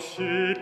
sit